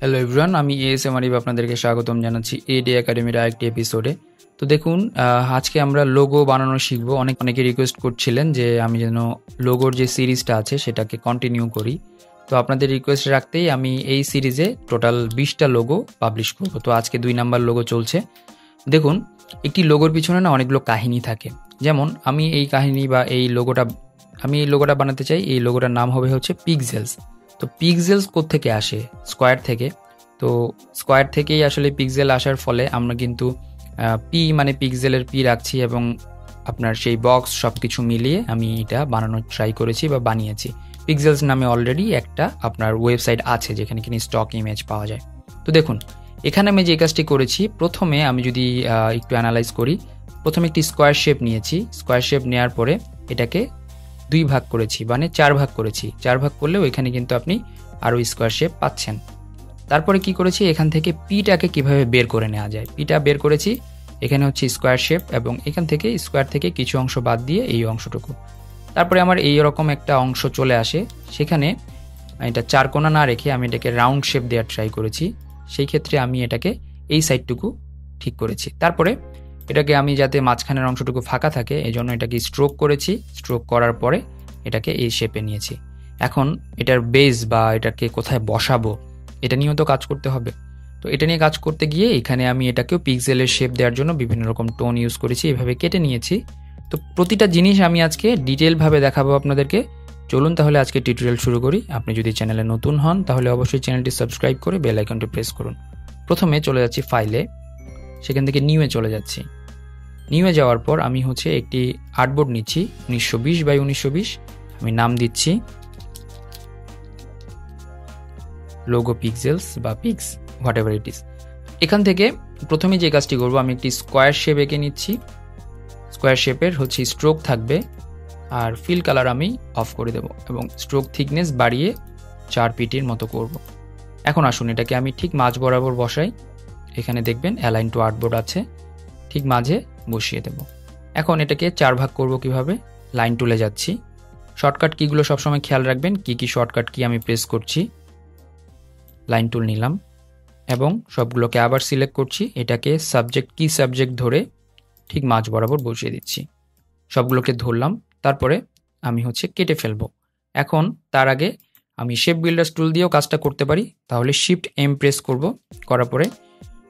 Hello everyone আমি S M Arif আপনাদেরকে স্বাগতম জানাচ্ছি এডি একাডেমির আরেকটি এপিসোডে তো দেখুন আজকে আমরা লোগো বানানো শিখব। অনেক অনেকে রিকোয়েস্ট করছিলেন যে আমি যেন লোগোর যে সিরিজটা আছে, সেটাকে কন্টিনিউ করি। তো আপনাদের রিকোয়েস্ট রাখতেই আমি এই সিরিজে টোটাল বিশটা লোগো পাবলিশ করব। তো আজকে দুই নাম্বার লোগো চলছে। দেখুন, একটি লোগোর পিছনে না অনেকগুলো কাহিনী থাকে। যেমন, আমি এই কাহিনী বা এই লোগোটা আমি এই লোগোটা বানাতে চাই। এই লোগোটার নাম হবে হচ্ছে পিক্সেলস তো পিক্সেলস থেকে আসে? স্কোয়ার থেকে। তো স্কোয়ার থেকেই আসলে পিক্সেল আসার ফলে আমরা কিন্তু পি মানে পিক্সেলের পি রাখছি এবং আপনার সেই বক্স সব কিছু মিলিয়ে আমি এটা বানানোর ট্রাই করেছি বা বানিয়েছি। পিক্সেলস নামে অলরেডি একটা আপনার ওয়েবসাইট আছে যেখানে কিনা স্টক ইমেজ পাওয়া যায়। তো দেখুন, এখানে আমি যে কাজটি করেছি, প্রথমে আমি যদি একটু অ্যানালাইজ করি, প্রথমে একটি স্কোয়ার শেপ নিয়েছি। স্কোয়ার শেপ নেওয়ার পরে এটাকে দুই ভাগ করেছি মানে চার ভাগ করেছি। চার ভাগ করলেও এখানে কিন্তু আপনি আরও স্কোয়ার শেপ পাচ্ছেন। তারপরে কি করেছি? এখান থেকে পিটাকে কীভাবে বের করে নেওয়া যায়? পিটা বের করেছি, এখানে হচ্ছে স্কোয়ার শেপ এবং এখান থেকে স্কোয়ার থেকে কিছু অংশ বাদ দিয়ে এই অংশটুকু। তারপরে আমার এই রকম একটা অংশ চলে আসে, সেখানে এটা চার কোণা না রেখে আমি এটাকে রাউন্ড শেপ দেওয়ার ট্রাই করেছি। সেই ক্ষেত্রে আমি এটাকে এই সাইডটুকু ঠিক করেছি। তারপরে এটাকে আমি যাতে মাঝখানের অংশটুকু ফাঁকা থাকে এই জন্য এটাকে স্ট্রোক করেছি। স্ট্রোক করার পরে এটাকে এই শেপে নিয়েছি। এখন এটার বেস বা এটাকে কোথায় বসাবো, এটা নিয়েও তো কাজ করতে হবে। তো এটা নিয়ে কাজ করতে গিয়ে এখানে আমি এটাকেও পিক্সেলের শেপ দেওয়ার জন্য বিভিন্ন রকম টোন ইউজ করেছি, এভাবে কেটে নিয়েছি। তো প্রতিটা জিনিস আমি আজকে ডিটেলভাবে দেখাবো আপনাদেরকে। চলুন তাহলে আজকে টিউটোরিয়াল শুরু করি। আপনি যদি চ্যানেলে নতুন হন, তাহলে অবশ্যই চ্যানেলটি সাবস্ক্রাইব করে বেল আইকনটি প্রেস করুন। প্রথমে চলে যাচ্ছি ফাইলে সেখান থেকে নিউয়ে চলে যাচ্ছি। নিউয়ে যাওয়ার পর আমি হচ্ছে একটি আর্টবোর্ড নিচ্ছি, উনিশশো বিশ বাই উনিশশো বিশ। আমি নাম দিচ্ছি লোগো পিক্সেলস বা pix whatever it is এখান থেকে প্রথমে যে কাজটি করব, আমি একটি স্কোয়ার শেপ এঁকে নিচ্ছি। স্কোয়ার শেপের হচ্ছে স্ট্রোক থাকবে, আর ফিল কালার আমি অফ করে দেব এবং স্ট্রোক থিকনেস বাড়িয়ে চার পিটির মতো করব। এখন আসুন এটাকে আমি ঠিক মাঝ বরাবর বসাই। এখানে দেখবেন অ্যালাইন টু আর্টবোর্ড আছে। ঠিক মাঝে বসিয়ে দেব। এখন এটাকে চার ভাগ করব কীভাবে? লাইন তুলে যাচ্ছি। শর্টকাট কিগুলো সবসময় খেয়াল রাখবেন, কি কি শর্টকাট কি আমি প্রেস করছি। লাইন টুল নিলাম এবং সবগুলোকে আবার সিলেক্ট করছি। এটাকে সাবজেক্ট কি সাবজেক্ট ধরে ঠিক মাঝ বরাবর বসিয়ে দিচ্ছি। সবগুলোকে ধরলাম, তারপরে আমি হচ্ছে কেটে ফেলব। এখন তার আগে আমি শেপ বিল্ডার্স টুল দিয়েও কাজটা করতে পারি। তাহলে শিফট এম প্রেস করব, করার পরে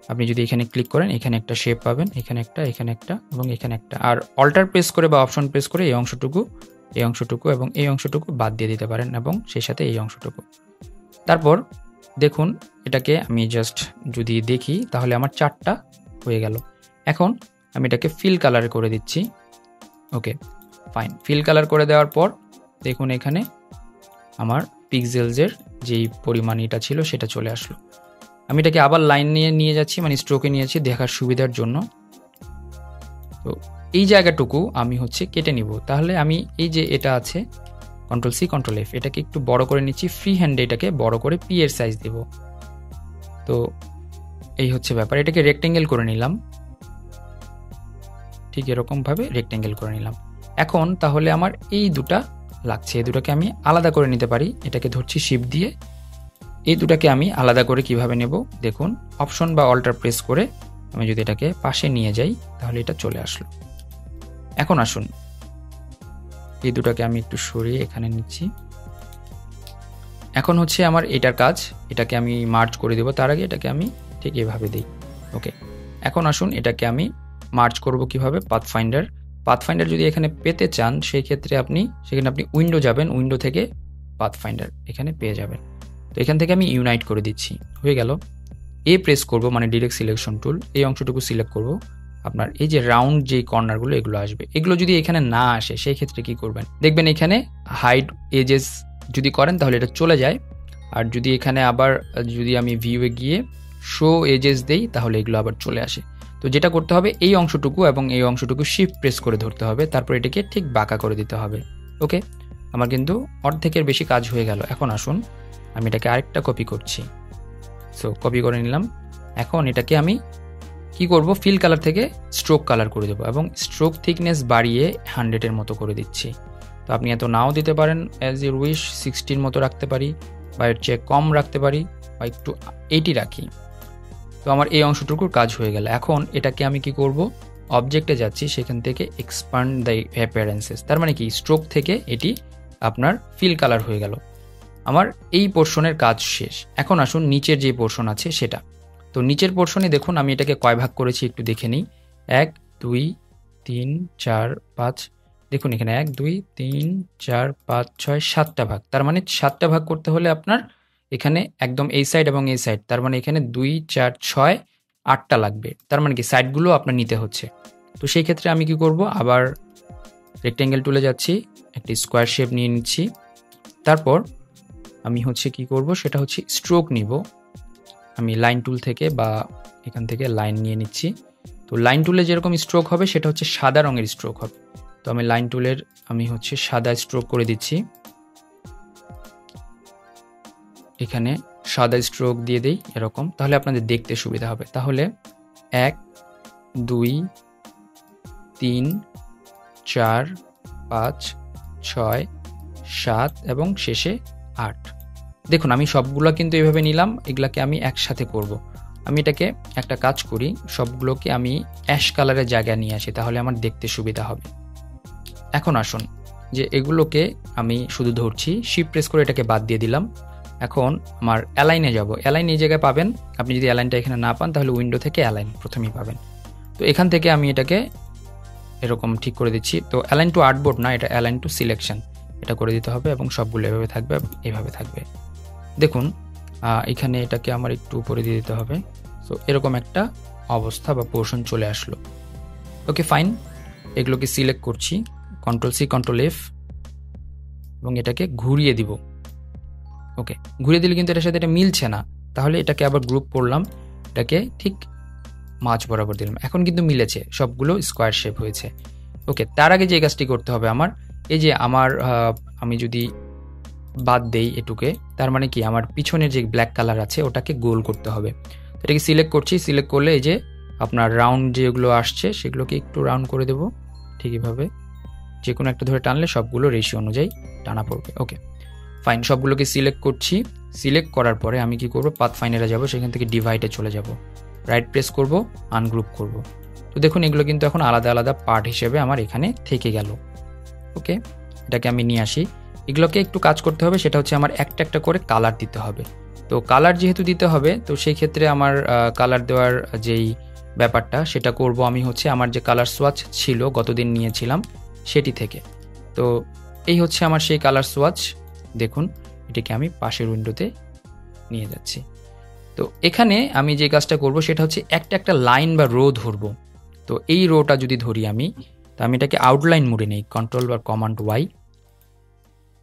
আপনি যদি এখানে ক্লিক করেন, এখানে একটা শেপ পাবেন, এখানে একটা এখানে একটা, এবং এখানে একটা। আর অল্টার প্রেস করে বা অপশন প্রেস করে এই অংশটুকু এই অংশটুকু এবং এই অংশটুকু বাদ দিয়ে দিতে পারেন এবং সেই সাথে এই অংশটুকু। তারপর দেখুন, এটাকে আমি জাস্ট যদি দেখি, তাহলে আমার চারটা হয়ে গেল। এখন আমি এটাকে ফিল কালার করে দিচ্ছি। ওকে ফাইন ফিল কালার করে দেওয়ার পর দেখুন এখানে আমার পিক্সেলসের যেই পরিমাণ এটা ছিল, সেটা চলে আসলো। আমি এটাকে আবার লাইন নিয়ে নিয়ে যাচ্ছি মানে স্ট্রোকে নিয়েছি দেখার সুবিধার জন্য। তো এই জায়গাটুকু আমি হচ্ছে কেটে নিব। তাহলে আমি এই যে এটা আছে কন্ট্রোল সি কন্ট্রোল এফ এটাকে একটু বড় করে নিচ্ছি ফ্রি হ্যান্ডে এটাকে বড় করে পি এর সাইজ দেব। তো এই হচ্ছে ব্যাপার। এটাকে রেক্টেঙ্গেল করে নিলাম। ঠিক এরকমভাবে রেক্টেঙ্গেল করে নিলাম। এখন তাহলে আমার এই দুটা লাগছে। এই দুটাকে আমি আলাদা করে নিতে পারি। এটাকে ধরছি শিপ দিয়ে। এই দুটাকে আমি আলাদা করে কীভাবে নেব? দেখুন অপশন বা অল্টার প্রেস করে আমি যদি এটাকে পাশে নিয়ে যাই, তাহলে এটা চলে আসলো। এখন আসুন, এই দুটাকে আমি একটু সরিয়ে এখানে নিচ্ছি। এখন হচ্ছে আমার এটার কাজ, এটাকে আমি মার্চ করে দেবো। তার আগে এটাকে আমি ঠিক এভাবে দিই। ওকে এখন আসুন, এটাকে আমি মার্চ করব কীভাবে? পাথফাইন্ডার পাথফাইন্ডার যদি এখানে পেতে চান, সেই ক্ষেত্রে আপনি, সেখানে আপনি উইন্ডো যাবেন উইন্ডো থেকে পাথফাইন্ডার এখানে পেয়ে যাবেন। তো এখান থেকে আমি ইউনাইট করে দিচ্ছি। হয়ে গেল। এ প্রেস করব মানে ডিরেক্ট সিলেকশন টুল এই অংশটুকু সিলেক্ট করব। আপনার এই যে রাউন্ড যেই কর্নারগুলো এগুলো আসবে। এগুলো যদি এখানে না আসে, সেই ক্ষেত্রে কি করবেন? দেখবেন এখানে হাইড এজেস যদি করেন, তাহলে এটা চলে যায়। আর যদি এখানে আবার, যদি আমি ভিউয়ে গিয়ে শো এজেস দেই, তাহলে এগুলো আবার চলে আসে। তো যেটা করতে হবে, এই অংশটুকু এবং এই অংশটুকু শিফট প্রেস করে ধরতে হবে। তারপর এটাকে ঠিক বাঁকা করে দিতে হবে। ওকে আমার কিন্তু অর্ধেকের বেশি কাজ হয়ে গেল। এখন আসুন, আমি এটাকে আরেকটা কপি করছি। সো কপি করে নিলাম। এখন এটাকে আমি কি করব? ফিল কালার থেকে স্ট্রোক কালার করে দেবো এবং স্ট্রোক থিকনেস বাড়িয়ে হান্ড্রেডের মতো করে দিচ্ছি। তো আপনি এত নাও দিতে পারেন অ্যাজ ইউর উইশ সিক্সটির মতো রাখতে পারি বা এর চেয়ে কম রাখতে পারি বা একটু এইটি রাখি। তো আমার এই অংশটুকুর কাজ হয়ে গেল। এখন এটাকে আমি কি করব? অবজেক্টে যাচ্ছি, সেখান থেকে এক্সপান্ড দ্য অ্যাপিয়ারেন্সেস তার মানে কি? স্ট্রোক থেকে এটি আপনার ফিল কালার হয়ে গেল। আমার এই পোর্শনের কাজ শেষ। এখন আসুন নিচের যে পোর্শন আছে সেটা। তো নিচের পোর্শনে দেখুন, আমি এটাকে কয় ভাগ করেছি একটু দেখে নিই। এক, দুই, তিন, চার, পাঁচ। দেখুন এখানে এক, দুই, তিন, চার, পাঁচ, ছয়, সাতটা ভাগ। তার মানে সাতটা ভাগ করতে হলে আপনার এখানে একদম এই সাইড এবং এই সাইড তার মানে এখানে দুই, চার, ছয়, আটটা লাগবে। তার মানে কি সাইডগুলো আপনার নিতে হচ্ছে। তো সেই ক্ষেত্রে আমি কি করব? আবার রেক্ট্যাঙ্গেল টুলে যাচ্ছি, একটি স্কোয়ার শেপ নিয়ে নিচ্ছি। তারপর আমি হচ্ছে কি করব, সেটা হচ্ছে স্ট্রোক নিব। আমি লাইন টুল থেকে বা এখান থেকে লাইন নিয়ে নিচ্ছি। তো লাইন টুলে যেরকম স্ট্রোক হবে, সেটা হচ্ছে সাদা রঙের স্ট্রোক হবে। তো আমি লাইন টুলের আমি হচ্ছে সাদা স্ট্রোক করে দিচ্ছি। এখানে সাদা স্ট্রোক দিয়ে দিই, এরকম। তাহলে আপনাদের দেখতে সুবিধা হবে। তাহলে এক, দুই, তিন চার, পাঁচ, ছয়, সাত এবং শেষে আট। দেখুন, আমি সবগুলো কিন্তু এভাবে নিলাম, এগুলাকে আমি একসাথে করব। আমি এটাকে একটা কাজ করি, সবগুলোকে আমি অ্যাশ কালারের জায়গায় নিয়ে আসি, তাহলে আমার দেখতে সুবিধা হবে। এখন আসুন, যে এগুলোকে আমি শুধু ধরছি শিপ প্রেস করে এটাকে বাদ দিয়ে দিলাম। এখন আমার অ্যালাইনে যাব। অ্যালাইন এই জায়গায় পাবেন। আপনি যদি অ্যালাইনটা এখানে না পান, তাহলে উইন্ডো থেকে অ্যালাইন প্রথমেই পাবেন। তো এখান থেকে আমি এটাকে এরকম ঠিক করে দিচ্ছি। তো অ্যালাইন টু আর্টবোর্ড না, এটা অ্যালাইন টু সিলেকশন এটা করে দিতে হবে এবং সবগুলো এভাবে থাকবে এভাবে থাকবে। দেখুন এখানে এটাকে আমার একটু উপরে দিয়ে দিতে হবে। সো এরকম একটা অবস্থা বা পোর্শন চলে আসলো। ওকে ফাইন এগুলোকে সিলেক্ট করছি। কন্ট্রোল সি কন্ট্রোল এফ এবং এটাকে ঘুরিয়ে দিব। ওকে ঘুরিয়ে দিলে কিন্তু এটার সাথে এটা মিলছে না। তাহলে এটাকে আবার গ্রুপ করলাম। এটাকে ঠিক মাছ বরাবর দিলাম। এখন কিন্তু মিলেছে, সবগুলো স্কোয়ার শেপ হয়েছে। ওকে তার আগে যে কাজটি করতে হবে আমার, এই যে আমার আমি যদি বাদ দেই এটুকে, তার মানে কি? আমার পিছনের যে ব্ল্যাক কালার আছে, ওটাকে গোল করতে হবে। এটাকে সিলেক্ট করছি সিলেক্ট করলে এই যে আপনার রাউন্ড যেগুলো আসছে, সেগুলোকে একটু রাউন্ড করে দেব, ঠিক এভাবে। যে কোনো একটা ধরে টানলে সবগুলো রেশিও অনুযায়ী টানা পড়বে। ওকে ফাইন সবগুলোকে সিলেক্ট করছি। সিলেক্ট করার পরে আমি কি করব? পাথ ফাইনারে যাব, সেখান থেকে ডিভাইডে চলে যাব। রাইট প্রেস করব আনগ্রুপ করব। তো দেখুন, এগুলো কিন্তু এখন আলাদা আলাদা পার্ট হিসেবে আমার এখানে থেকে গেল। ওকে? এটাকে আমি নিয়ে আসি। এগুলোকে একটু কাজ করতে হবে, সেটা হচ্ছে আমার একটা একটা করে কালার দিতে হবে। তো কালার যেহেতু দিতে হবে, তো সেই ক্ষেত্রে আমার কালার দেওয়ার যেই ব্যাপারটা, সেটা করব আমি হচ্ছে আমার যে কালার সোয়াচ ছিল, গতদিন নিয়েছিলাম সেটি থেকে। তো এই হচ্ছে আমার সেই কালার সোয়াচ দেখুন, এটিকে আমি পাশের উইন্ডোতে নিয়ে যাচ্ছি। তো এখানে আমি যে কাজটা করব সেটা হচ্ছে একটা একটা লাইন বা রো ধরব। তো এই রোটা যদি ধরি আমি, তো আমি এটাকে আউটলাইন মুড়ে নিই কন্ট্রোল বা কমান্ড ওয়াই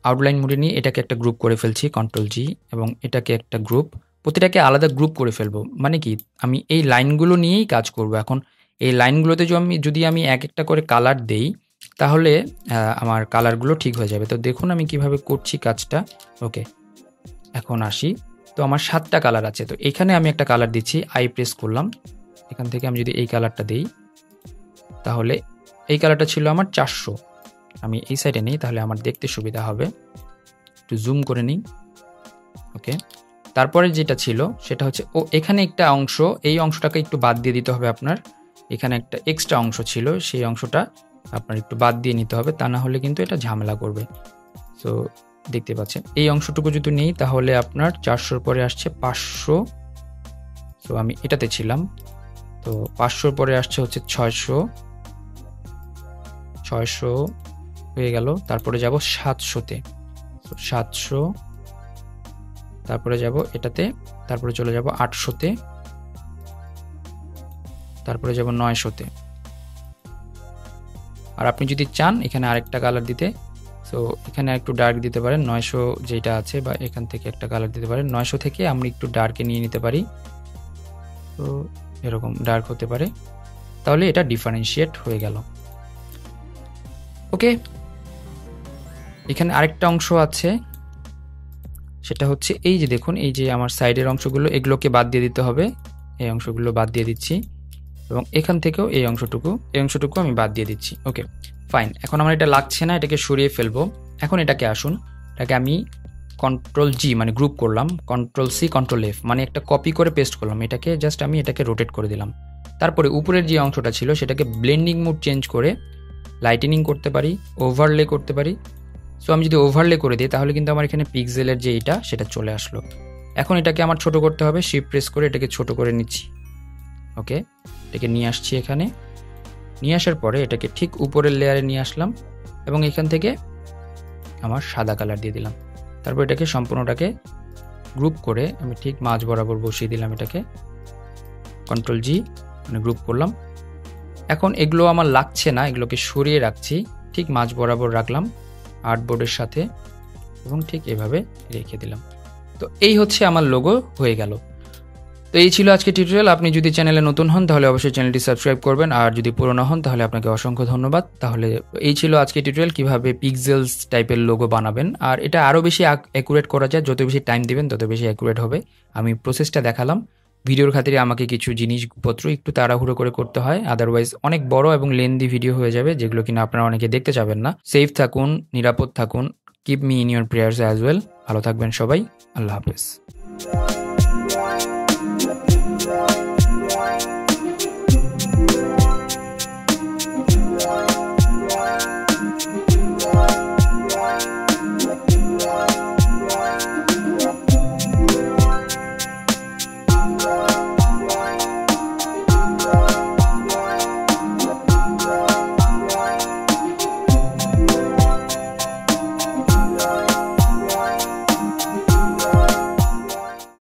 আউটলাইন মুড়ে নিয়ে এটাকে একটা গ্রুপ করে ফেলছি কন্ট্রোল জি এবং এটাকে একটা গ্রুপ প্রতিটাকে আলাদা গ্রুপ করে ফেলব মানে কি? আমি এই লাইনগুলো নিয়েই কাজ করব। এখন এই লাইনগুলোতে আমি, যদি আমি এক একটা করে কালার দেই, তাহলে আমার কালারগুলো ঠিক হয়ে যাবে। তো দেখুন আমি কীভাবে করছি কাজটা। ওকে এখন আসি। তো আমার সাতটা কালার আছে। তো এখানে আমি একটা কালার দিচ্ছি আই প্রেস করলাম। এখান থেকে আমি যদি এই কালারটা দিই, তাহলে এই কালারটা ছিল আমার চারশো। আমি এই সাইডে নিই, তাহলে আমার দেখতে সুবিধা হবে। একটু জুম করে নিই। ওকে তারপরে যেটা ছিল, সেটা হচ্ছে, ও এখানে একটা অংশ, এই অংশটাকে একটু বাদ দিয়ে দিতে হবে আপনার। এখানে একটা এক্সট্রা অংশ ছিল, সেই অংশটা আপনার একটু বাদ দিয়ে নিতে হবে, তা না হলে কিন্তু এটা ঝামেলা করবে। সো দেখতে পাচ্ছেন। এই অংশটুকু যদি নেই, তাহলে আপনার চারশোর পরে আসছে পাঁচশো। তো আমি এটাতে ছিলাম। তো পাঁচশোর পরে আসছে হচ্ছে ছয়শো। ছয়শো হয়ে গেল। তারপরে যাব সাতশোতে। সাতশো। তারপরে যাব এটাতে। তারপরে চলে যাব আটশোতে। তারপরে যাব নয়শোতে। আর আপনি যদি চান, এখানে আরেকটা কালার দিতে। সো এখানে একটু ডার্ক দিতে পারেন, নয়শো যেটা আছে বা এখান থেকে একটা কালার দিতে পারেন, নয়শো থেকে আমরা একটু ডার্কে নিয়ে নিতে পারি। তো এরকম ডার্ক হতে পারে। তাহলে এটা ডিফারেন্সিয়েট হয়ে গেল। ওকে এখানে আরেকটা অংশ আছে। সেটা হচ্ছে এই যে দেখুন, এই যে আমার সাইডের অংশগুলো, এগুলোকে বাদ দিয়ে দিতে হবে। এই অংশগুলো বাদ দিয়ে দিচ্ছি। এবং এখান থেকেও এই অংশটুকু এই অংশটুকু আমি বাদ দিয়ে দিচ্ছি। Okay, fine. এখন আমার এটা লাগছে না, এটাকে সরিয়ে ফেলব। এখন এটাকে আসুন। এটাকে আমি কন্ট্রোল জি মানে গ্রুপ করলাম। কন্ট্রোল সি কন্ট্রোল এফ মানে একটা কপি করে পেস্ট করলাম। এটাকে জাস্ট আমি এটাকে রোটেট করে দিলাম। তারপরে উপরের যে অংশটা ছিল, সেটাকে ব্লেন্ডিং মুড চেঞ্জ করে লাইটেনিং করতে পারি ওভারলে করতে পারি। সো আমি যদি ওভারলে করে দিই, তাহলে কিন্তু আমার এখানে পিক্সেলের যে এইটা, সেটা চলে আসলো। এখন এটাকে আমার ছোট করতে হবে শিপ প্রেস করে এটাকে ছোট করে নিচ্ছি। ওকে এটাকে নিয়ে আসছি এখানে। নিয়ে আসার পরে এটাকে ঠিক উপরের লেয়ারে নিয়ে আসলাম এবং এখান থেকে আমার সাদা কালার দিয়ে দিলাম। তারপর এটাকে সম্পূর্ণটাকে গ্রুপ করে আমি ঠিক মাঝ বরাবর বসিয়ে দিলাম এটাকে। কন্ট্রোল জি মানে গ্রুপ করলাম। এখন এগুলো আমার লাগছে না, এগুলোকে সরিয়ে রাখছি। ঠিক মাঝ বরাবর রাখলাম আর্টবোর্ডের সাথে এবং ঠিক এভাবে রেখে দিলাম। তো এই হচ্ছে আমার লোগো হয়ে গেল। তো এই ছিল আজকে টিউটোরিয়াল আপনি যদি চ্যানেলে নতুন হন, তাহলে অবশ্যই চ্যানেলটি সাবস্ক্রাইব করবেন। আর যদি পুরনো হন, তাহলে আপনাকে অসংখ্য ধন্যবাদ। তাহলে এই ছিল আজকে টিউটোরিয়াল কীভাবে পিক্সেলস টাইপের লোগো বানাবেন। আর এটা আরও বেশি অ্যাকুরেট করা যায়। যত বেশি টাইম দিবেন, তত বেশি অ্যাকুরেট হবে। আমি প্রসেসটা দেখালাম। ভিডিওর খাতিরে আমাকে কিছু জিনিসপত্র একটু তাড়াহুড়ো করে করতে হয়। আদারওয়াইজ অনেক বড় এবং লেন্দি ভিডিও হয়ে যাবে, যেগুলো কিনা আপনারা অনেকে দেখতে চাবেন না। সেফ থাকুন, নিরাপদ থাকুন। Keep me in your prayers as well ভালো থাকবেন সবাই। আল্লাহ হাফেজ।